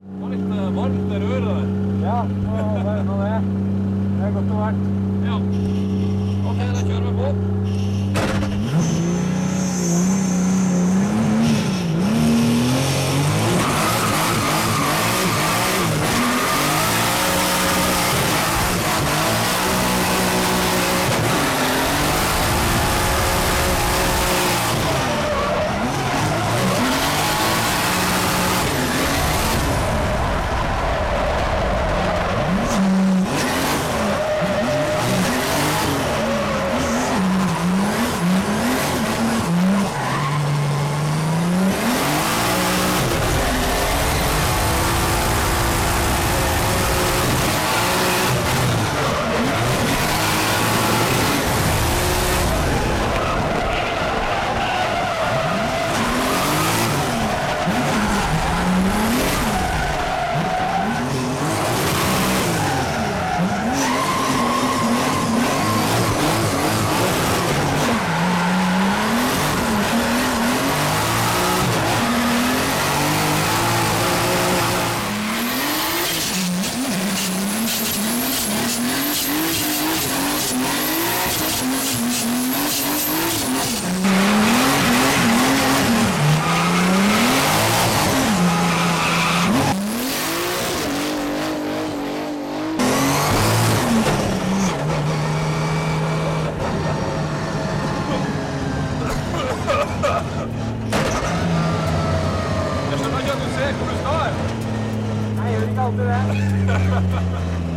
Det var litt eh, varmt det røret der. Ja, nå det er det. Det er godt og varmt. Ja. Hvor du står. Jeg gjør ikke alltid det.